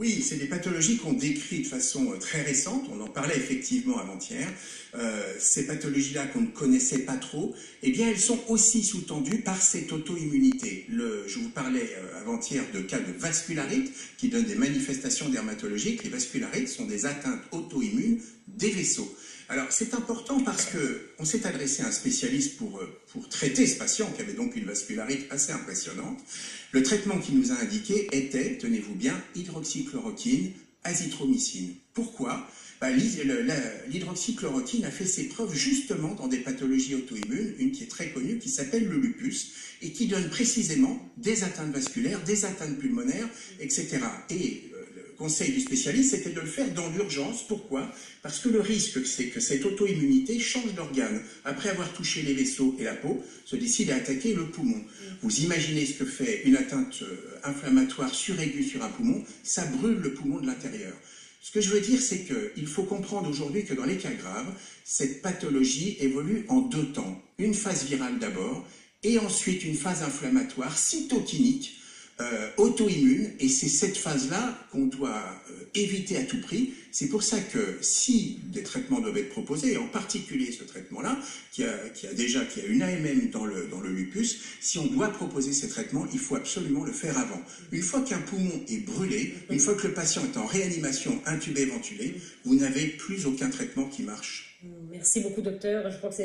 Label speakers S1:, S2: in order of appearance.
S1: Oui, c'est des pathologies qu'on décrit de façon euh, très récente. On en parlait effectivement avant-hier. Euh, ces pathologies-là qu'on ne connaissait pas trop, eh bien, elles sont aussi sous-tendues par cette auto-immunité. je vous parlais euh, avant-hier de cas de vascularite qui donnent des manifestations dermatologiques. Les vascularites sont des atteintes auto-immunes des vaisseaux. Alors, c'est important parce qu'on s'est adressé à un spécialiste pour, pour traiter ce patient qui avait donc une vascularite assez impressionnante. Le traitement qu'il nous a indiqué était, tenez-vous bien, hydroxychloroquine, azithromycine. Pourquoi? Bah, L'hydroxychloroquine a fait ses preuves justement dans des pathologies auto-immunes, une qui est très connue, qui s'appelle le lupus, et qui donne précisément des atteintes vasculaires, des atteintes pulmonaires, etc. Et conseil du spécialiste, c'était de le faire dans l'urgence. Pourquoi? Parce que le risque, c'est que cette auto-immunité change d'organe. Après avoir touché les vaisseaux et la peau, se décide à attaquer le poumon. Vous imaginez ce que fait une atteinte euh, inflammatoire suraiguë sur un poumon Ça brûle le poumon de l'intérieur. Ce que je veux dire, c'est qu'il faut comprendre aujourd'hui que dans les cas graves, cette pathologie évolue en deux temps. Une phase virale d'abord, et ensuite une phase inflammatoire cytokinique euh, auto-immune, et c'est cette phase-là qu'on doit euh, éviter à tout prix. C'est pour ça que si des traitements doivent être proposés, et en particulier ce traitement-là, qui a, déjà qui a une AMM dans le, dans le lupus, si on doit proposer ces traitements, il faut absolument le faire avant. Une fois qu'un poumon est brûlé, une fois que le patient est en réanimation, intubé, ventilé, vous n'avez plus aucun traitement qui marche.
S2: Merci beaucoup, docteur. Je crois que